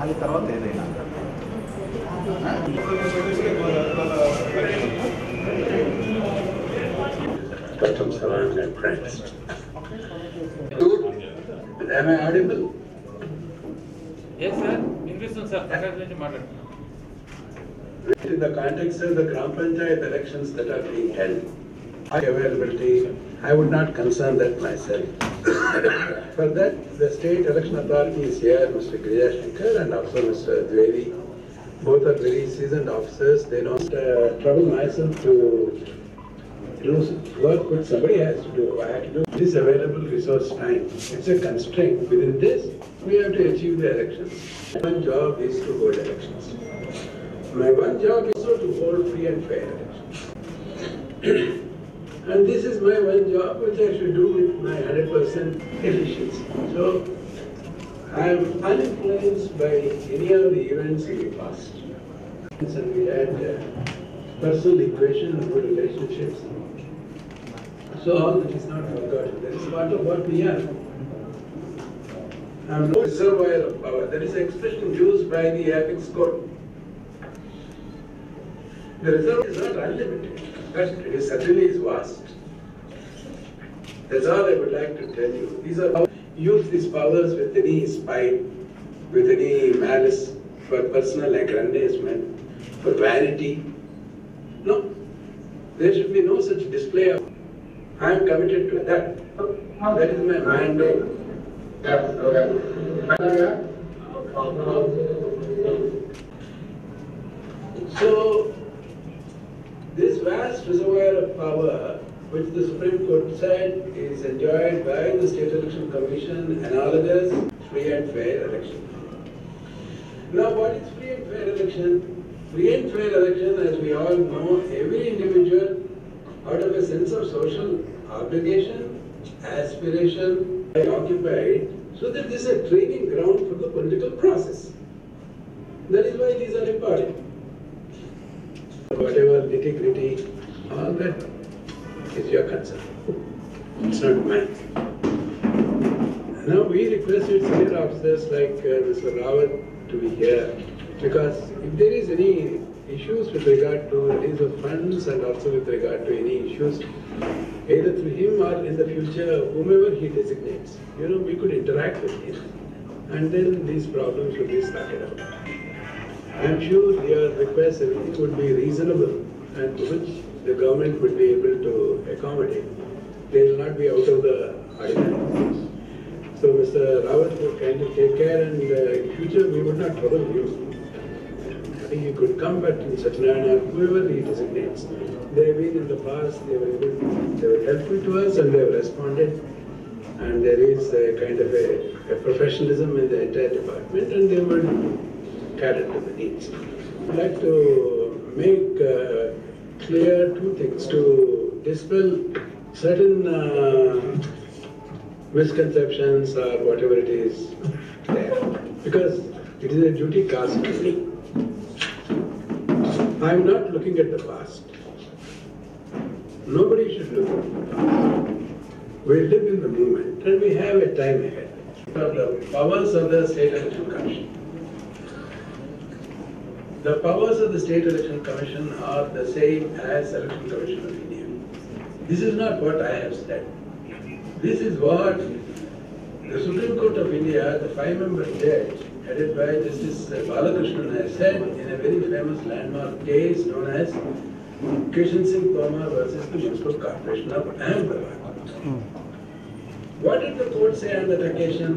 అది తర్వాత ఏదైనా Customs Saran and friends. Good. Am I audible? Yes sir వినిపిస్తుంది సార్ ప్రకాష్ నుంచి మాట్లాడుతున్నాను In the context of the Gram Panchayat elections that are being held, high availability, I would not concern that myself. For that, the state election authority is here, Mr. Girija Shankar and also Mr. Dwivedi. Both are very seasoned officers. They don't uh, trouble myself to do work which somebody has to do. I have to do this available resource time. It's a constraint. Within this, we have to achieve the elections. One job is to hold elections. My one job is also to hold free and fair elections. and this is my one job which I should do with my 100% efficiency. So I am uninfluenced by any of the events in the past. And we had personal equation of relationships. So all that is not forgotten. That is part of what we are. I am no reservoir of power. That is the expression used by the ethics code. The reserve is not unlimited, but it is certainly is vast. That's all I would like to tell you. These are how use these powers with any spite, with any malice, for personal aggrandizement, for vanity. No, there should be no such display of. I am committed to that. That is my mandate. So, this vast reservoir of power, which the Supreme Court said is enjoyed by the State Election Commission, analogous free and fair election. Now, what is free and fair election? Free and fair election, as we all know, every individual, out of a sense of social obligation, aspiration, are occupied, so that this is a training ground for the political process. That is why these are important. Whatever nitty gritty, that is your concern. It's not mine. Now we requested senior officers like uh, Mr. Rawat to be here because if there is any issues with regard to release of funds and also with regard to any issues, either through him or in the future, whomever he designates, you know, we could interact with him and then these problems would be started out. I am sure your request, everything would be reasonable and to which the government would be able to accommodate. They will not be out of the ordinary. So Mr. Rawat would kindly take care and uh, in future we would not trouble you. I think you could come back in Satyanarayana, whoever he designates. They have been in the past, they were able, they were helpful to us and they have responded. And there is a kind of a, a professionalism in the entire department and they will cater to the needs. I'd like to make uh, clear two things, to dispel certain uh, misconceptions or whatever it is there. Because it is a duty cast to me. I am not looking at the past. Nobody should look at the past. We live in the moment and we have a time ahead. The powers of the State Commission. The powers of the State Election Commission are the same as Election Commission of India. This is not what I have said. This is what the Supreme Court of India, the five-member judge, headed by Justice Balakrishnan, has said in a very famous landmark case known as Kishan Singh Tomar versus the Municipal Corporation of Ahmedabad. Hmm. What did the court say on that occasion?